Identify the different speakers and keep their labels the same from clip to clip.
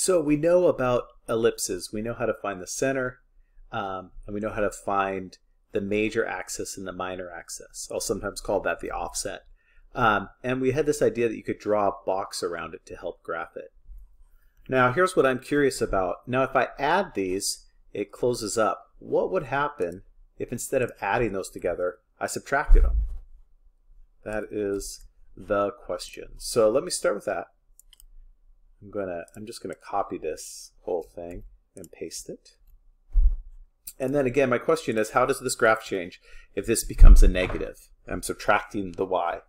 Speaker 1: So we know about ellipses. We know how to find the center, um, and we know how to find the major axis and the minor axis. I'll sometimes call that the offset. Um, and we had this idea that you could draw a box around it to help graph it. Now here's what I'm curious about. Now if I add these, it closes up. What would happen if instead of adding those together, I subtracted them? That is the question. So let me start with that. I'm gonna I'm just gonna copy this whole thing and paste it. And then again, my question is, how does this graph change if this becomes a negative? I'm subtracting the y.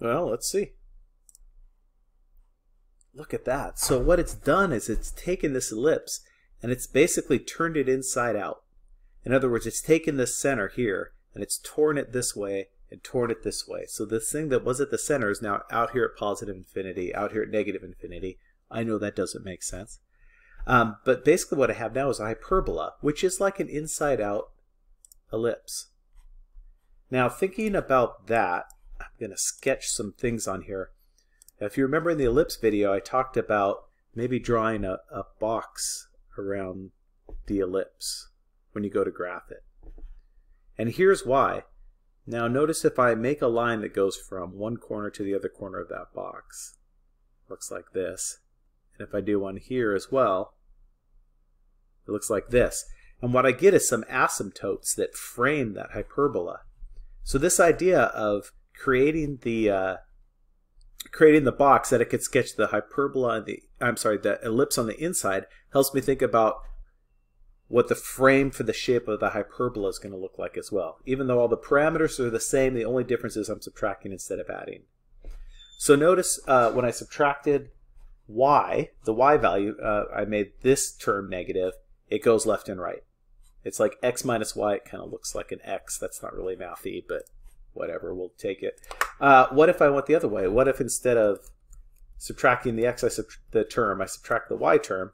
Speaker 1: Well, let's see. Look at that. So what it's done is it's taken this ellipse and it's basically turned it inside out. In other words, it's taken this center here and it's torn it this way and torn it this way. So this thing that was at the center is now out here at positive infinity, out here at negative infinity. I know that doesn't make sense. Um, but basically what I have now is a hyperbola, which is like an inside-out ellipse. Now thinking about that, I'm going to sketch some things on here. If you remember in the ellipse video, I talked about maybe drawing a, a box around the ellipse when you go to graph it. And here's why. Now notice if I make a line that goes from one corner to the other corner of that box, looks like this. And if I do one here as well, it looks like this. And what I get is some asymptotes that frame that hyperbola. So this idea of creating the uh, creating the box that it could sketch the hyperbola the I'm sorry, the ellipse on the inside helps me think about what the frame for the shape of the hyperbola is going to look like as well. Even though all the parameters are the same, the only difference is I'm subtracting instead of adding. So notice uh, when I subtracted y, the y value, uh, I made this term negative, it goes left and right. It's like x minus y, it kind of looks like an x. That's not really mathy, but whatever, we'll take it. Uh, what if I went the other way? What if instead of subtracting the x, I the term, I subtract the y term,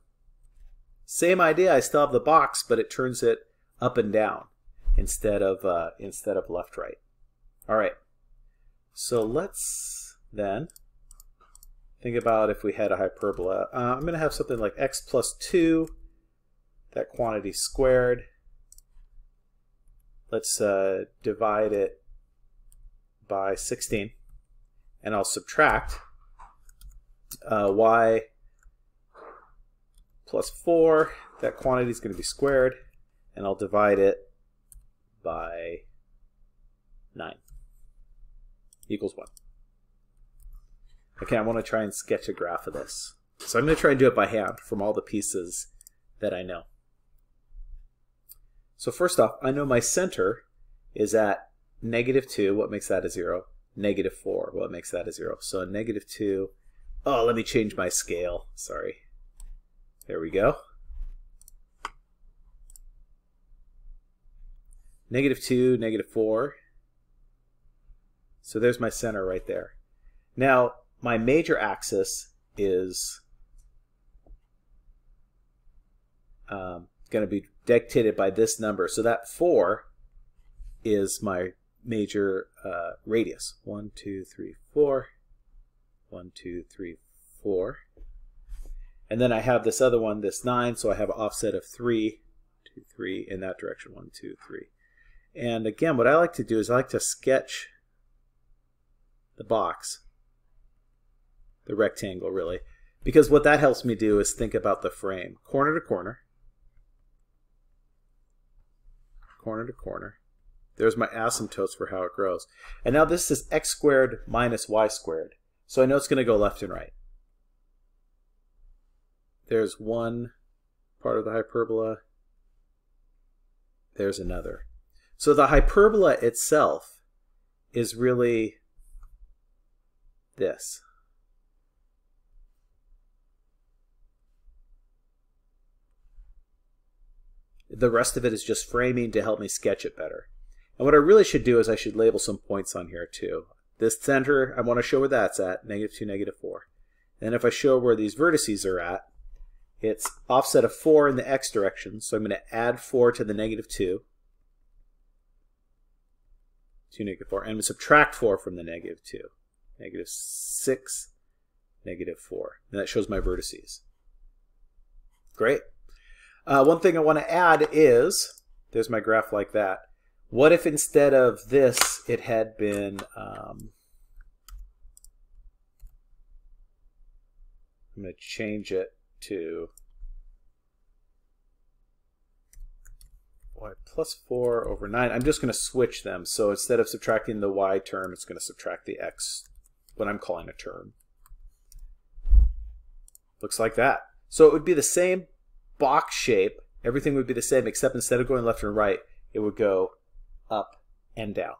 Speaker 1: same idea, I still have the box, but it turns it up and down instead of uh, instead of left right. All right, so let's then think about if we had a hyperbola. Uh, I'm going to have something like x plus 2, that quantity squared. Let's uh, divide it by 16, and I'll subtract uh, y plus 4. That quantity is going to be squared, and I'll divide it by 9 equals 1. Okay, I want to try and sketch a graph of this. So I'm going to try and do it by hand from all the pieces that I know. So first off, I know my center is at negative 2. What makes that a 0? Negative 4. What makes that a 0? So negative 2. Oh, let me change my scale. Sorry. There we go. Negative 2, negative 4. So there's my center right there. Now, my major axis is um, going to be dictated by this number. So that 4 is my major uh, radius. 1, 2, 3, 4. 1, 2, 3, 4. And then I have this other one, this 9, so I have an offset of 3, 2, 3 in that direction, 1, 2, 3. And again, what I like to do is I like to sketch the box, the rectangle really, because what that helps me do is think about the frame. Corner to corner, corner to corner. There's my asymptotes for how it grows. And now this is x squared minus y squared. So I know it's going to go left and right there's one part of the hyperbola, there's another. So the hyperbola itself is really this. The rest of it is just framing to help me sketch it better. And what I really should do is I should label some points on here too. This center, I want to show where that's at, negative 2, negative 4. And if I show where these vertices are at, it's offset of 4 in the x direction, so I'm going to add 4 to the negative 2. 2, negative 4. And subtract 4 from the negative 2. Negative 6, negative 4. And that shows my vertices. Great. Uh, one thing I want to add is, there's my graph like that. What if instead of this, it had been, um, I'm going to change it to y plus 4 over 9. I'm just going to switch them. So instead of subtracting the y term, it's going to subtract the x, what I'm calling a term. Looks like that. So it would be the same box shape. Everything would be the same, except instead of going left and right, it would go up and down.